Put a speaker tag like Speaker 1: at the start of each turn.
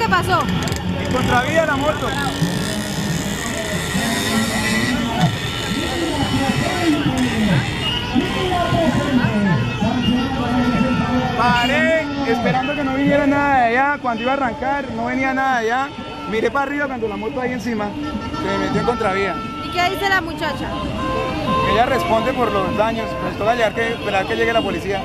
Speaker 1: que pasó?
Speaker 2: En contravía la moto. Paré esperando que no viniera nada de allá. Cuando iba a arrancar, no venía nada de allá. Miré para arriba cuando la moto ahí encima se metió en contravía.
Speaker 1: ¿Y qué dice la muchacha?
Speaker 2: Ella responde por los daños. Pues toca llegar que, esperar que llegue la policía.